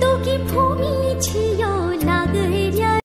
তো কি ভূমি ছিল?